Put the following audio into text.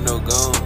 no gone.